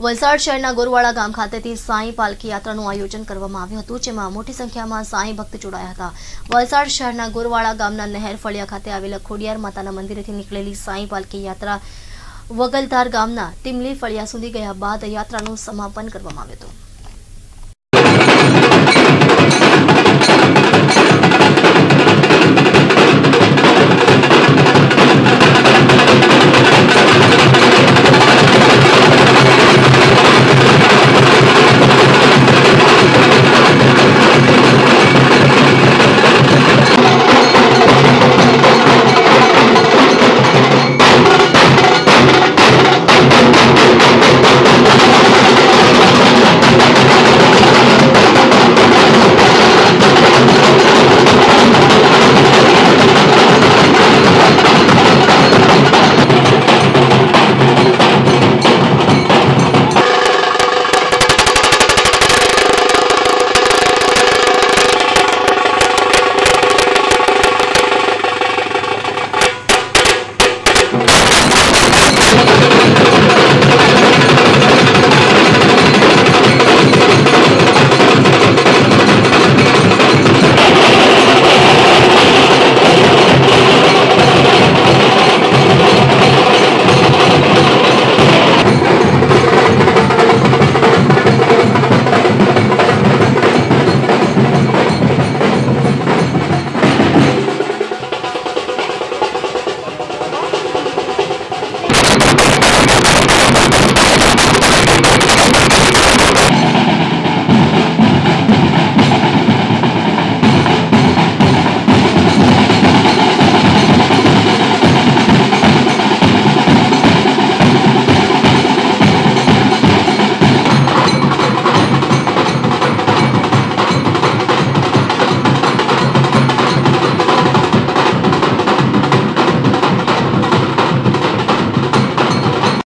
વલસાડ શહેરના ગોરવાડા ગામ ખાતેથી સાંઈ પાલખી યાત્રાનું આયોજન કરવામાં આવ્યું હતું, જેમાં મોટી સંખ્યામાં સાંઈ ભક્ત જોડાયા હતા. વલસાડ શહેરના ગોરવાડા ગામના નહેર ફળિયા ખાતે આવેલા ખોડિયાર માતાના મંદિરેથી નીકળેલી સાંઈ પાલકી યાત્રા વગલધાર ગામના ટીમલી ફળિયા સુધી ગયા બાદ યાત્રાનું સમાપન કરવામાં આવ્યું હતું.